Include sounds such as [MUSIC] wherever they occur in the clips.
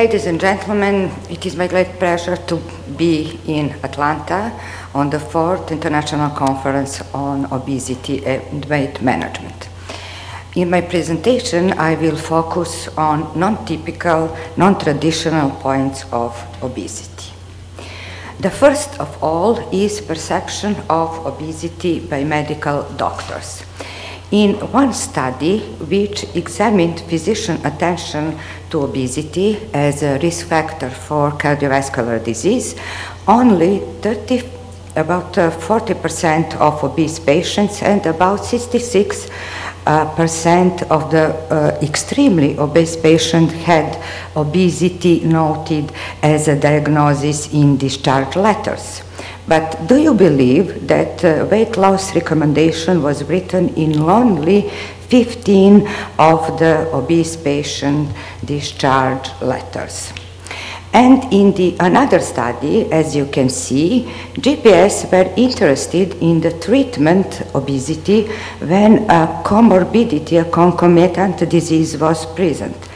Ladies and gentlemen, it is my great pleasure to be in Atlanta on the fourth International Conference on Obesity and Weight Management. In my presentation, I will focus on non-typical, non-traditional points of obesity. The first of all is perception of obesity by medical doctors. In one study, which examined physician attention to obesity as a risk factor for cardiovascular disease, only 30, about uh, 40% of obese patients and about 66 uh, percent of the uh, extremely obese patient had obesity noted as a diagnosis in discharge letters. But do you believe that uh, weight loss recommendation was written in only 15 of the obese patient discharge letters? And in the another study, as you can see, GPs were interested in the treatment obesity when a comorbidity, a concomitant disease was present.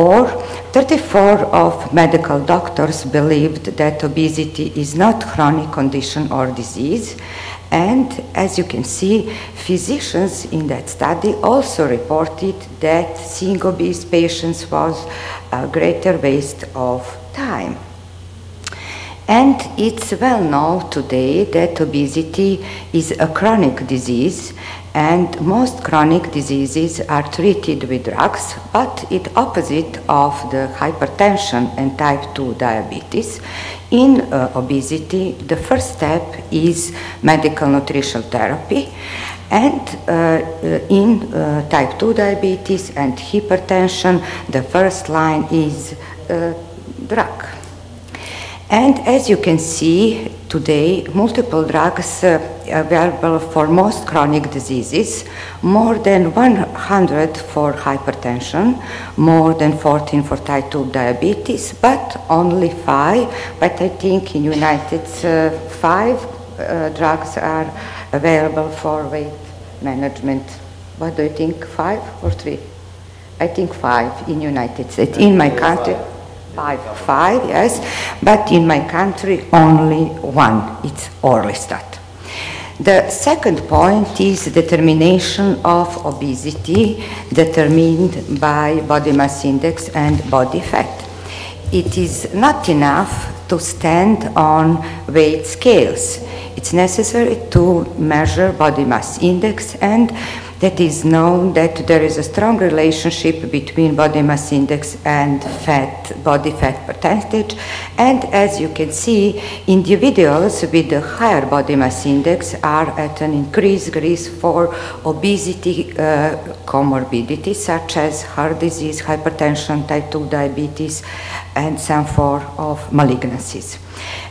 Or 34 of medical doctors believed that obesity is not chronic condition or disease. And as you can see, physicians in that study also reported that seeing obese patients was a greater waste of time. And it's well known today that obesity is a chronic disease and most chronic diseases are treated with drugs, but it opposite of the hypertension and type 2 diabetes. In uh, obesity, the first step is medical nutritional therapy, and uh, uh in uh, type 2 diabetes and hypertension, the first line is uh, drug. And as you can see today, multiple drugs uh, available for most chronic diseases, more than 100 for hypertension, more than 14 for type 2 diabetes, but only five, but I think in United uh, five uh, drugs are available for weight management. What do you think, five or three? I think five in United States. In my country, Five, five, yes, but in my country only one. It's Orlistat. The second point is determination of obesity determined by body mass index and body fat. It is not enough to stand on weight scales. It's necessary to measure body mass index and that is known that there is a strong relationship between body mass index and fat, body fat percentage. And as you can see, individuals with a higher body mass index are at an increased risk for obesity uh, comorbidities such as heart disease, hypertension, type 2 diabetes, and some form of malignancies.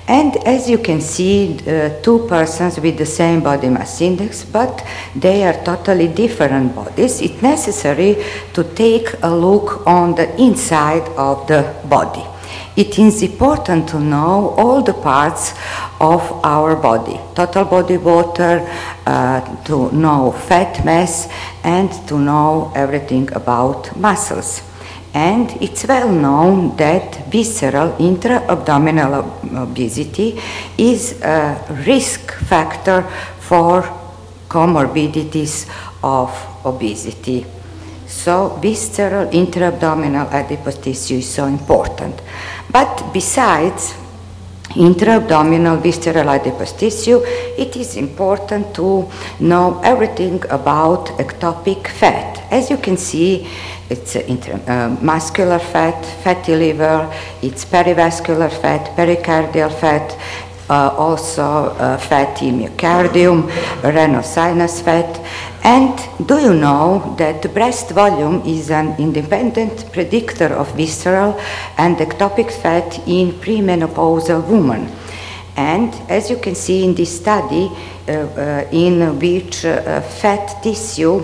And as you can see, uh, two persons with the same body mass index, but they are totally different bodies. It's necessary to take a look on the inside of the body. It is important to know all the parts of our body, total body water, uh, to know fat mass, and to know everything about muscles. And it's well known that visceral intra-abdominal obesity is a risk factor for comorbidities of obesity. So visceral intra-abdominal adipose tissue is so important. But besides intra-abdominal visceral adipose tissue, it is important to know everything about ectopic fat. As you can see, it's uh, muscular fat, fatty liver, it's perivascular fat, pericardial fat, uh, also uh, fatty myocardium, renal sinus fat. And do you know that the breast volume is an independent predictor of visceral and ectopic fat in premenopausal women? And as you can see in this study, uh, uh, in which uh, fat tissue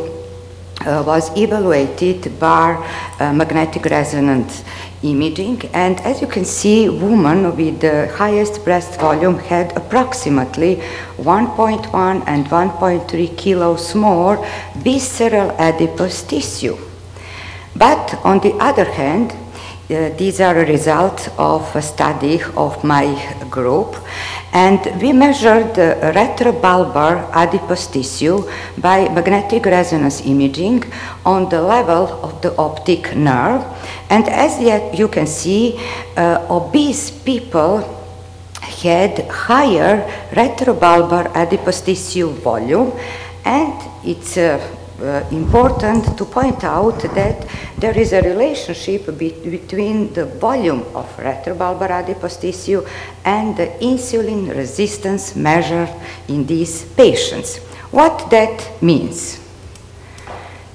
uh, was evaluated by uh, magnetic resonance imaging and as you can see women with the highest breast volume had approximately 1.1 and 1.3 kilos more visceral adipose tissue. But on the other hand uh, these are a result of a study of my group, and we measured the retrobulbar adipose tissue by magnetic resonance imaging on the level of the optic nerve. And as yet you can see, uh, obese people had higher retrobulbar adipose tissue volume, and it's uh, uh, important to point out that there is a relationship be between the volume of retrobulbar adipose tissue and the insulin resistance measured in these patients. What that means?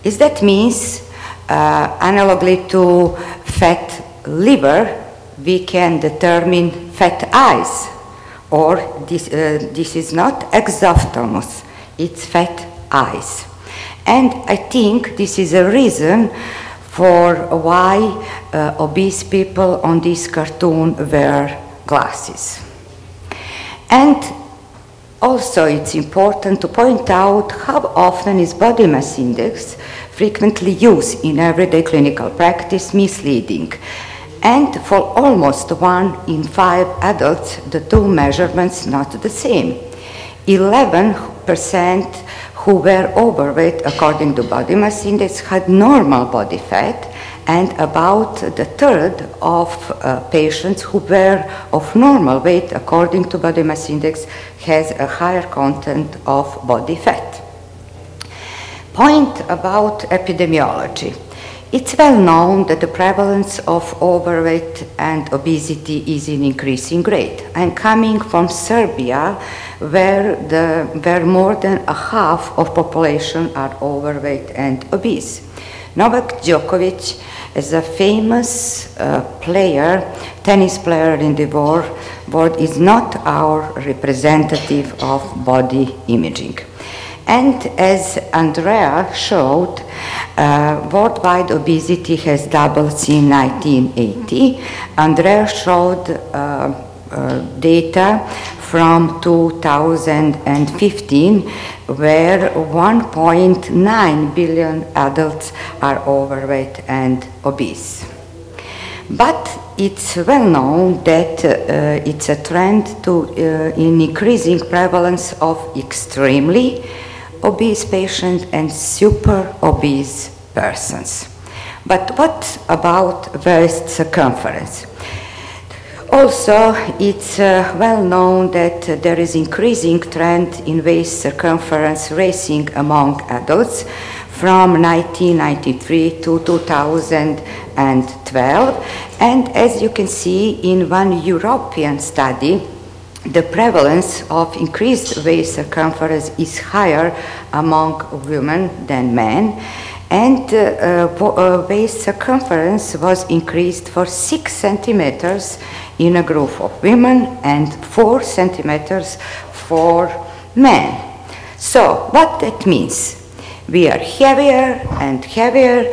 Is that means, uh, analogly to fat liver, we can determine fat eyes, or this, uh, this is not exophthalmos, it's fat eyes. And I think this is a reason for why uh, obese people on this cartoon wear glasses. And also it's important to point out how often is body mass index frequently used in everyday clinical practice misleading. And for almost one in five adults, the two measurements not the same. 11% who were overweight according to body mass index had normal body fat and about the third of uh, patients who were of normal weight according to body mass index has a higher content of body fat. Point about epidemiology. It's well known that the prevalence of overweight and obesity is in increasing rate. I'm coming from Serbia, where, the, where more than a half of population are overweight and obese. Novak Djokovic is a famous uh, player, tennis player in the world, world, is not our representative of body imaging. And as Andrea showed, uh, worldwide obesity has doubled since 1980. Andrea showed uh, uh, data from 2015 where 1.9 billion adults are overweight and obese. But it's well known that uh, it's a trend to uh, in increasing prevalence of extremely obese patients and super obese persons. But what about waist circumference? Also, it's uh, well known that uh, there is increasing trend in waist circumference racing among adults from 1993 to 2012. And as you can see in one European study, the prevalence of increased waist circumference is higher among women than men and uh, uh, waist circumference was increased for 6 centimeters in a group of women and 4 centimeters for men. So what that means? We are heavier and heavier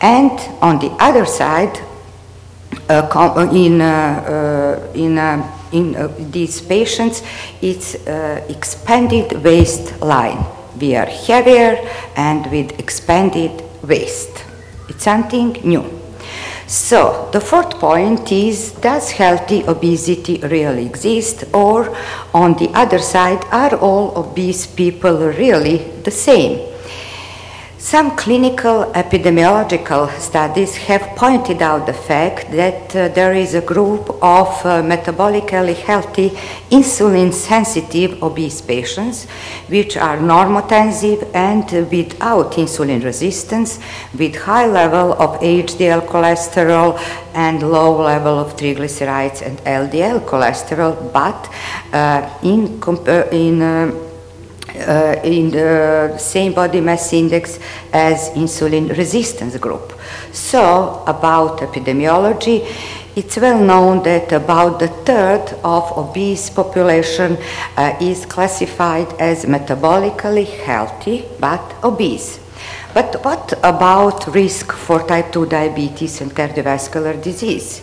and on the other side uh, in, uh, uh, in uh, in uh, these patients, it's uh, expanded waistline. We are heavier and with expanded waist. It's something new. So, the fourth point is Does healthy obesity really exist? Or, on the other side, are all obese people really the same? Some clinical epidemiological studies have pointed out the fact that uh, there is a group of uh, metabolically healthy, insulin sensitive obese patients, which are normotensive and without insulin resistance, with high level of HDL cholesterol and low level of triglycerides and LDL cholesterol, but uh, in, in uh, uh, in the same body mass index as insulin resistance group. So, about epidemiology, it's well known that about the third of obese population uh, is classified as metabolically healthy but obese. But what about risk for type 2 diabetes and cardiovascular disease?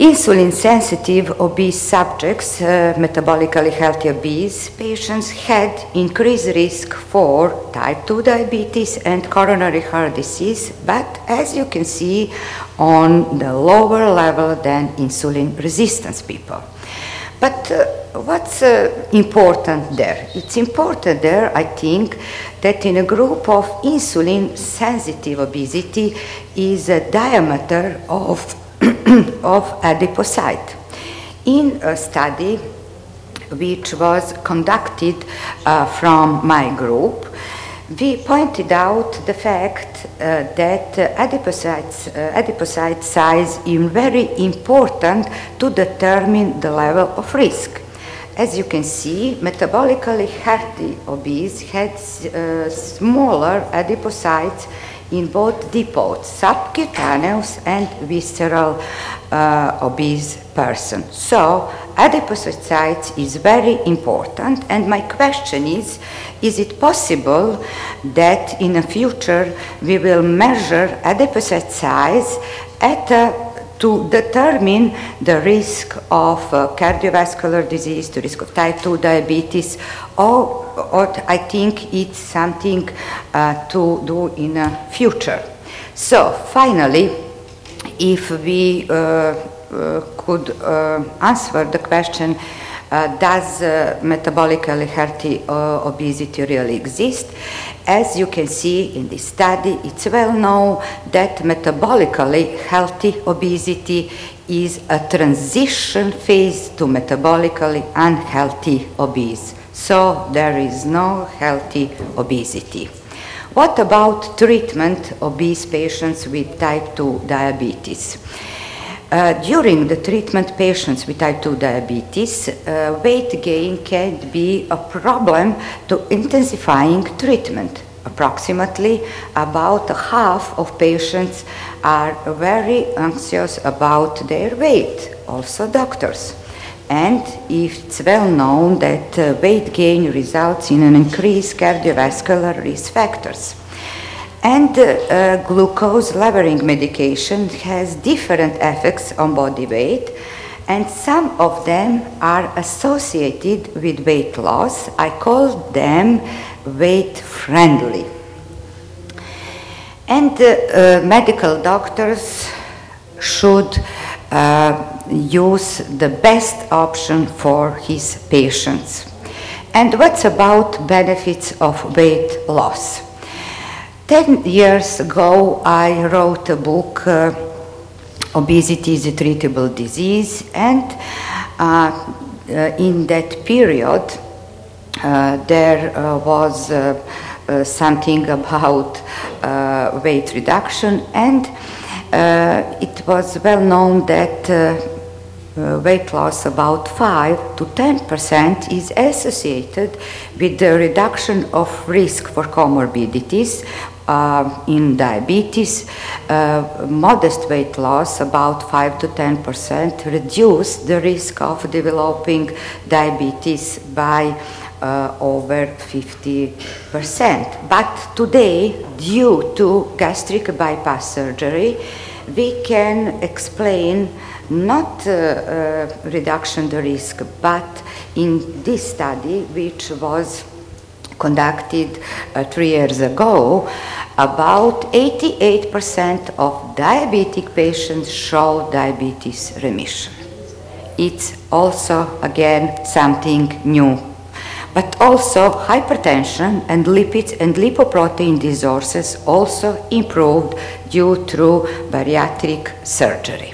Insulin sensitive obese subjects, uh, metabolically healthy obese patients, had increased risk for type 2 diabetes and coronary heart disease, but as you can see, on the lower level than insulin resistance people. But uh, what's uh, important there? It's important there, I think, that in a group of insulin sensitive obesity is a diameter of, [COUGHS] of adipocyte. In a study which was conducted uh, from my group, we pointed out the fact uh, that uh, adipocytes, uh, adipocyte size is very important to determine the level of risk. As you can see, metabolically healthy obese had uh, smaller adipocytes in both depots, subcutaneous and visceral uh, obese person. So adipocytes is very important and my question is, is it possible that in the future we will measure adipocyte size at a to determine the risk of uh, cardiovascular disease, the risk of type 2 diabetes, or, or I think it's something uh, to do in the future. So finally, if we uh, uh could uh, answer the question, uh, does metabolically healthy obesity really exist? As you can see in this study, it's well known that metabolically healthy obesity is a transition phase to metabolically unhealthy obese. So there is no healthy obesity. What about treatment obese patients with type 2 diabetes? Uh, during the treatment patients with type 2 diabetes, uh, weight gain can be a problem to intensifying treatment. Approximately about half of patients are very anxious about their weight, also doctors. And it's well known that uh, weight gain results in an increased cardiovascular risk factors. And uh, glucose lowering medication has different effects on body weight, and some of them are associated with weight loss. I call them weight friendly. And uh, uh, medical doctors should uh, use the best option for his patients. And what's about benefits of weight loss? Ten years ago, I wrote a book, uh, Obesity is a Treatable Disease, and uh, uh, in that period, uh, there uh, was something about weight reduction, and it was well known that uh, weight loss about 5 to 10 percent is associated with the reduction of risk for comorbidities uh, in diabetes, uh, modest weight loss, about 5 to 10 percent, reduce the risk of developing diabetes by uh, over 50 percent. But today, due to gastric bypass surgery, we can explain not uh, uh, reduction the risk, but in this study, which was conducted uh, three years ago, about 88% of diabetic patients show diabetes remission. It's also, again, something new. But also hypertension and lipids and lipoprotein disorders also improved due to bariatric surgery.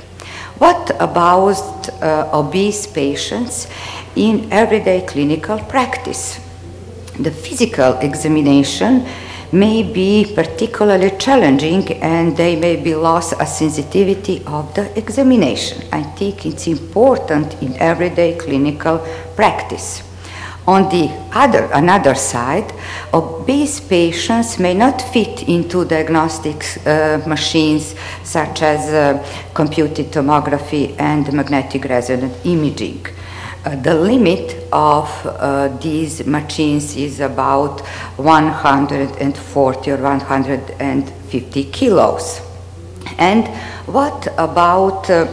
What about uh, obese patients in everyday clinical practice? The physical examination may be particularly challenging and they may be lost a sensitivity of the examination. I think it's important in everyday clinical practice. On the other, another side, obese patients may not fit into diagnostic uh, machines such as uh, computed tomography and magnetic resonance imaging. Uh, the limit of uh, these machines is about 140 or 150 kilos. And what about uh,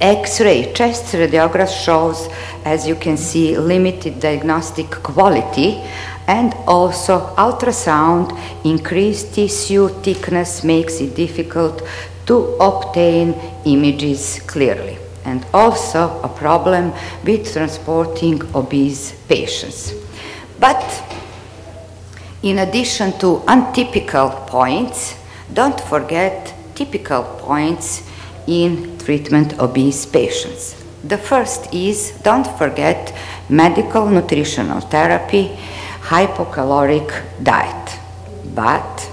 X-ray? Chest radiograph shows, as you can see, limited diagnostic quality and also ultrasound. Increased tissue thickness makes it difficult to obtain images clearly and also a problem with transporting obese patients. But in addition to untypical points, don't forget typical points in treatment obese patients. The first is don't forget medical nutritional therapy, hypocaloric diet. But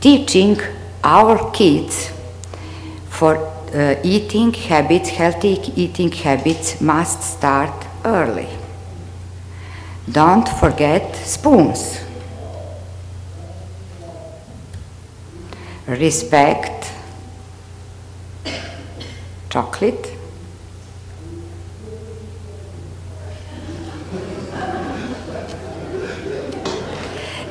teaching our kids for uh, eating habits, healthy eating habits must start early. Don't forget spoons. Respect chocolate.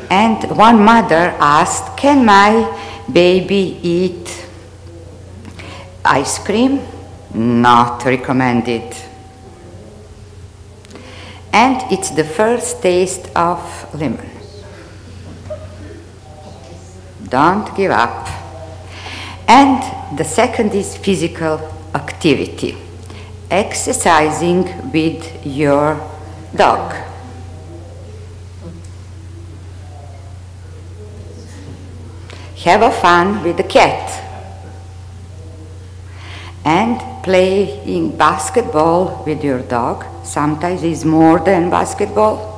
And one mother asked, Can my baby eat ice cream? Not recommended. And it's the first taste of lemon. Don't give up. And the second is physical activity. Exercising with your dog. Have a fun with the cat. And playing basketball with your dog sometimes is more than basketball.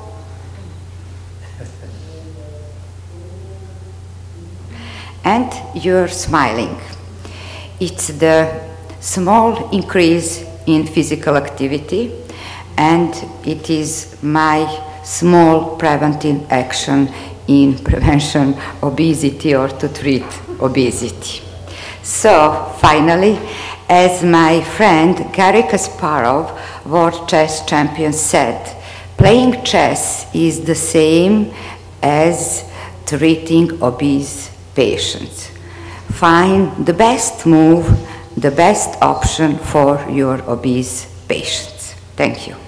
and you're smiling. It's the small increase in physical activity, and it is my small preventive action in [LAUGHS] prevention obesity or to treat obesity. So, finally, as my friend Garry Kasparov, world chess champion, said, playing chess is the same as treating obese patients. Find the best move, the best option for your obese patients. Thank you.